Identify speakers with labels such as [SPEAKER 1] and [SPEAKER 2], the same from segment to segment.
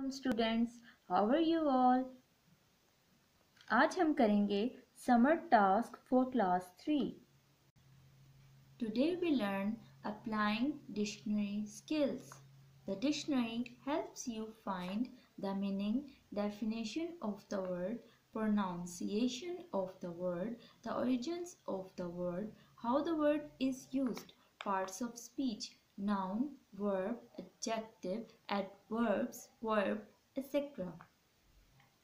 [SPEAKER 1] welcome students how are you all आज हम करेंगे summer task for class three today we learn applying dictionary skills the dictionary helps you find the meaning definition of the word pronunciation of the word the origins of the word how the word is used parts of speech noun, verb, adjective, adverbs, verb, etc.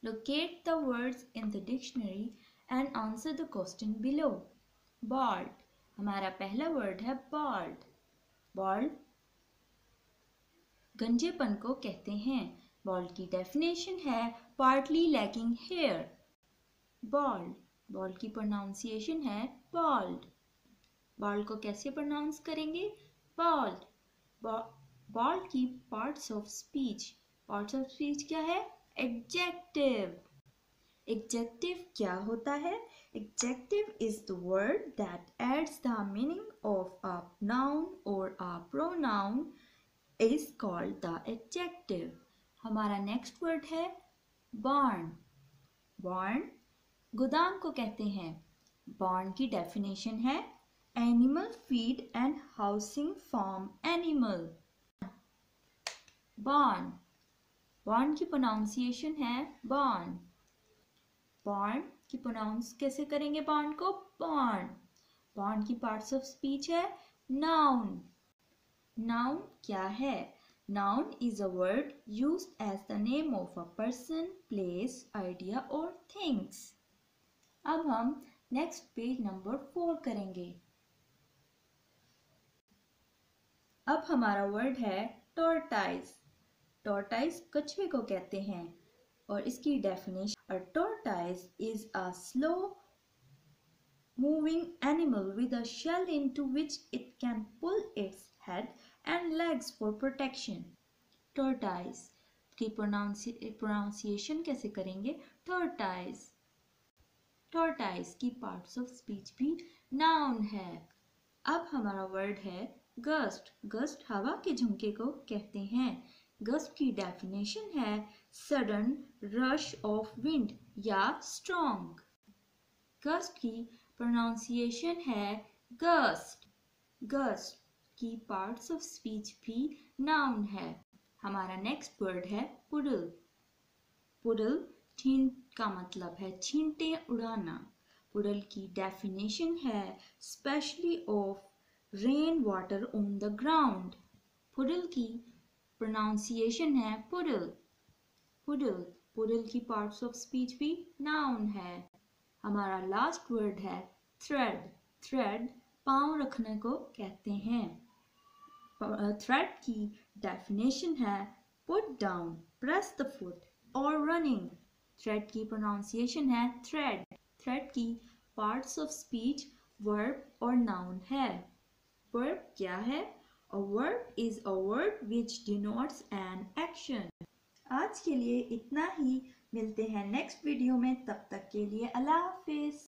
[SPEAKER 1] Locate the words in the dictionary and answer the question below. Bald. हमारा पहला word है bald. Bald गंजेपन को कहते हैं bold की definition है partly lacking hair bald bald की प्रोनाउंसिएशन है बॉल्ड बॉल्ड को कैसे प्रोनाउंस करेंगे बॉल्ड बॉल्ड की parts of speech parts of speech क्या है? एग्जेक्टिव एग्जेक्टिव क्या होता है? Adjective is the word that adds the meaning of a noun or a pronoun is called the adjective हमारा नेक्स्ट वर्ड है barn barn गोदाम को कहते हैं। बॉर्न की डेफिनेशन है animal feed and housing farm animal barn barn की pronunciation है barn barn की प्रोनाउंस कैसे करेंगे barn को barn barn की पार्ट्स ऑफ़ स्पीच है noun noun क्या है noun is a word used as the name of a person place idea or things अब हम नेक्स्ट पेज नंबर फोर करेंगे अब हमारा वर्ड है टोर्टाइज टोरटाइज कछुए को कहते हैं और इसकी definition a tortoise is a slow moving animal with a shell into which it can pull its head and legs for protection. Tortoise. की प्रोनाउंसिएशन कैसे करेंगे? टोर्टाइज टोर्टाइज की पार्ट्स ऑफ़ स्पीच भी नाउन है। अब हमारा वर्ड है gust gust हवा के झुमके को कहते हैं। गस्ट की डेफिनेशन है सडन रश ऑफ़ विंड या स्ट्रॉन्ग गस्ट की प्रोनाउंसिएशन है गस्ट गस्ट की पार्ट्स ऑफ़ स्पीच भी नाउन है। हमारा नेक्स्ट वर्ड है पुडल। पुडल छीन का मतलब है छींटे उड़ाना। पुडल की डेफिनेशन है especially of rain water on the ground puddle की प्रोनाउंसिएशन है पुडल पुडल पुडल की पार्ट्स ऑफ़ स्पीच भी नाउन है. हमारा लास्ट वर्ड है थ्रेड थ्रेड पाँव रखने को कहते हैं. थ्रेड की डेफिनेशन है put down press the foot or running tread की प्रोनाउंसिएशन है थ्रेड थ्रेड की पार्ट्स ऑफ़ स्पीच वर्ब और नाउन है. Verb क्या है? A verb is a word which denotes an action. आज के लिए इतना ही। मिलते हैं नेक्स्ट वीडियो में। तब तक के लिए अल्लाह हाफिज।